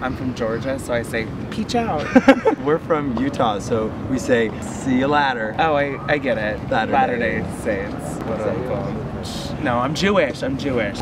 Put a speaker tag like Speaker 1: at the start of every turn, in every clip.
Speaker 1: I'm from Georgia, so I say peach out.
Speaker 2: We're from Utah, so we say see you later.
Speaker 1: oh, I, I get it.
Speaker 2: Latter
Speaker 1: Latter
Speaker 2: Day.
Speaker 1: Day Saints. What
Speaker 2: Is
Speaker 1: are
Speaker 2: that
Speaker 1: called? No, I'm Jewish. I'm Jewish.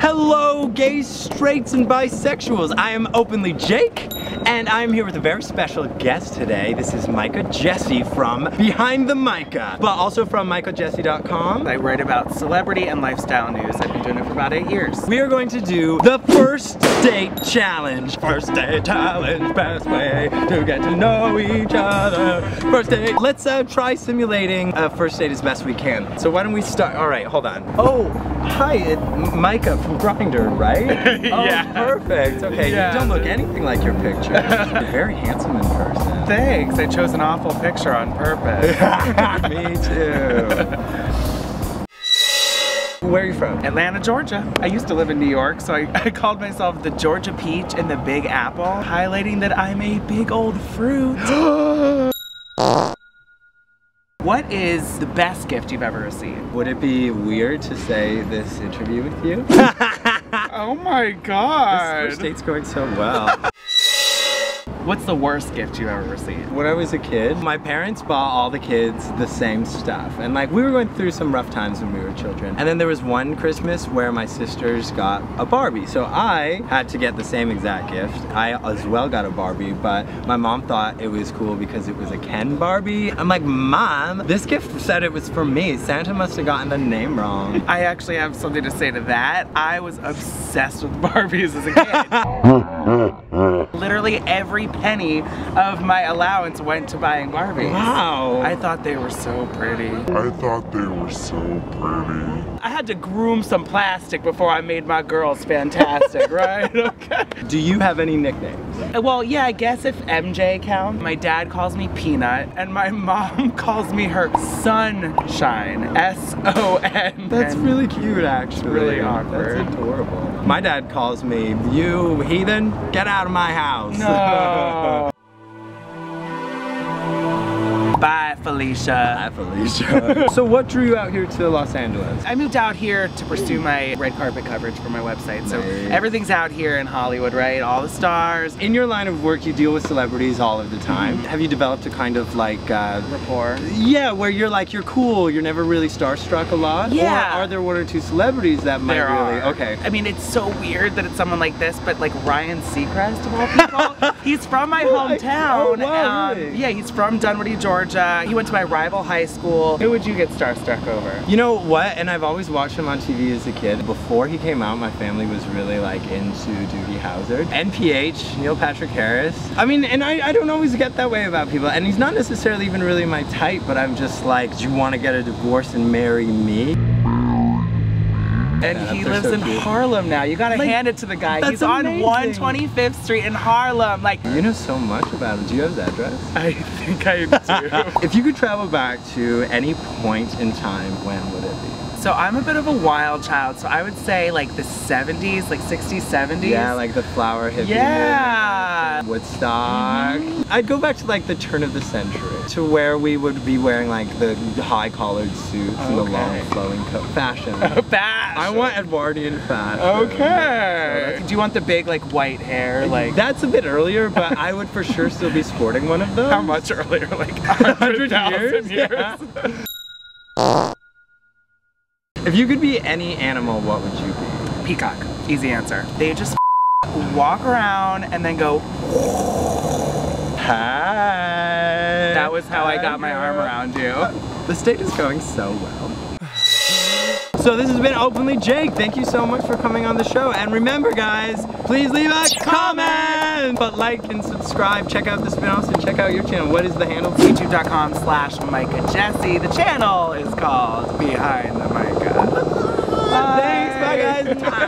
Speaker 2: Hello, gays, straights, and bisexuals. I am openly Jake, and I'm here with a very special guest today. This is Micah Jesse from Behind the Micah, but also from MicahJesse.com.
Speaker 1: I write about celebrity and lifestyle news. I've been doing it for about eight years.
Speaker 2: We are going to do the first date challenge. First date challenge, best way to get to know each other. First date. Let's uh, try simulating a first date as best we can. So why don't we start? All right, hold on. Oh, hi, it, Micah from Grindr, right?
Speaker 1: Yeah.
Speaker 2: Oh, perfect. Okay,
Speaker 1: Yeah.
Speaker 2: you don't look anything like your picture. You're very handsome in person.
Speaker 1: Thanks. I chose an awful picture on purpose.
Speaker 2: Me too. Where are you from?
Speaker 1: Atlanta, Georgia. I used to live in New York, so I, I called myself the Georgia Peach and the Big Apple, highlighting that I'm a big old fruit. what is the best gift you've ever received?
Speaker 2: Would it be weird to say this interview with you?
Speaker 1: Oh my
Speaker 2: This
Speaker 1: god.
Speaker 2: first date's going so well.
Speaker 1: What's the worst gift you ever received?
Speaker 2: when I was a kid, my parents bought all the kids the same stuff. And like we were going through some rough times when we were children. And then there was one Christmas where my sisters got a Barbie. So I had to get the same exact gift. I as well got a Barbie, but my mom thought it was cool because it was a Ken Barbie. I'm like, Mom, this gift said it was for me. Santa must have gotten the name wrong.
Speaker 1: I actually have something to say to that. I was obsessed with Barbies as a kid. Literally every penny of my allowance went to buying Barbies.
Speaker 2: Wow.
Speaker 1: I thought they were so pretty.
Speaker 3: I thought they were so pretty.
Speaker 1: I had to groom some plastic before I made my girls fantastic, right? Okay.
Speaker 2: Do you have any nicknames?
Speaker 1: Uh, well, yeah, I guess if MJ counts. My dad calls me Peanut, and my mom calls me her Sunshine. S-O-N.
Speaker 2: That's really cute, actually.
Speaker 1: really awkward.
Speaker 2: That's adorable. My dad calls me, you heathen, get out of my house.
Speaker 1: No. Bye, Felicia.
Speaker 2: Hi, Felicia. so what drew you out here to Los Angeles?
Speaker 1: I moved out here to pursue my red carpet coverage for my website. So
Speaker 2: Nice.
Speaker 1: everything's out here in Hollywood, right? All the stars,
Speaker 2: In your line of work, you deal with celebrities all of the time. Have you developed a kind of like, uh,
Speaker 1: rapport.
Speaker 2: yeah, where you're like, you're cool, you're never really starstruck a lot?
Speaker 1: Yeah.
Speaker 2: Or are there one or two celebrities that might
Speaker 1: There
Speaker 2: really,
Speaker 1: are.
Speaker 2: okay.
Speaker 1: I mean, it's so weird that it's someone like this, but like Ryan Seacrest of all people. he's from my hometown.
Speaker 2: oh, wow,
Speaker 1: Um,
Speaker 2: really?
Speaker 1: Yeah, he's from Dunwoody, Georgia. He went to my rival high school. Who would you get starstruck over?
Speaker 2: You know what? And I've always watched him on TV as a kid. Before he came out, my family was really like into Doogie Howser. NPH, Neil Patrick Harris. I mean, and I, I don't always get that way about people. And he's not necessarily even really my type, but I'm just like, do you want to get a divorce and marry me?
Speaker 1: And
Speaker 2: Yeah,
Speaker 1: he
Speaker 2: they're
Speaker 1: lives
Speaker 2: so
Speaker 1: in
Speaker 2: cute.
Speaker 1: Harlem now. You gotta
Speaker 2: Like,
Speaker 1: hand it to the guy.
Speaker 2: that's
Speaker 1: He's on 125th Street in Harlem. Like,
Speaker 2: You know so much about him. Do you have his address?
Speaker 1: I think I do.
Speaker 2: If you could travel back to any point in time, when would it be?
Speaker 1: so I'm a bit of a wild child. So I would say like the 70s, like 60s, 70s.
Speaker 2: Yeah, like the flower hippie
Speaker 1: Yeah.
Speaker 2: movement, Woodstock. Mm-hmm. I'd go back to like the turn of the century, to where we would be wearing like the high collared suits and the long flowing coat. Fashion.
Speaker 1: Bash.
Speaker 2: I want Edwardian fat.
Speaker 1: Okay. Do you want the big like white hair? Like
Speaker 2: That's a bit earlier, but I would for sure still be sporting one of those.
Speaker 1: how much earlier? Like
Speaker 2: 100
Speaker 1: 100,000
Speaker 2: years?
Speaker 1: years.
Speaker 2: Yeah. If you could be any animal, what would you be?
Speaker 1: Peacock. Easy answer. They just walk around and then go.
Speaker 2: Hi.
Speaker 1: That was how I got my arm around you.
Speaker 2: The state is going so well. So this has been Openly Jake. Thank you so much for coming on the show. And remember guys, please leave a comment. But like and subscribe. Check out the spin-offs and check out your channel. What is the handle?
Speaker 1: YouTube.com slash Micah Jesse. The channel is called Behind the Micah.
Speaker 2: Thanks. Bye guys.